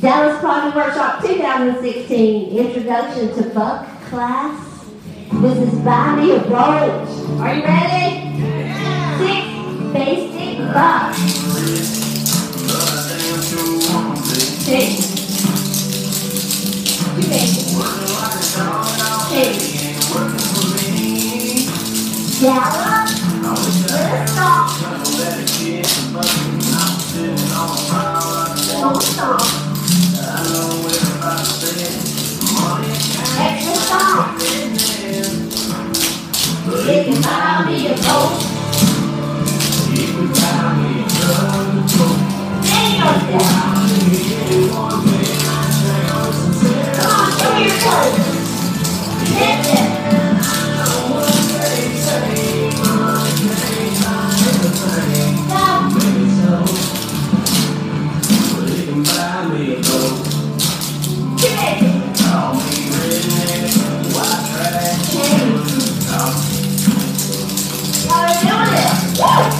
Dallas Project Workshop 2016, Introduction to Buck Class. This is Buy Me A Boat. Are you ready? Yeah. Six basic bucks. Six. Two basic. Six. Gallop. Let's stop. Don't stop. Woo!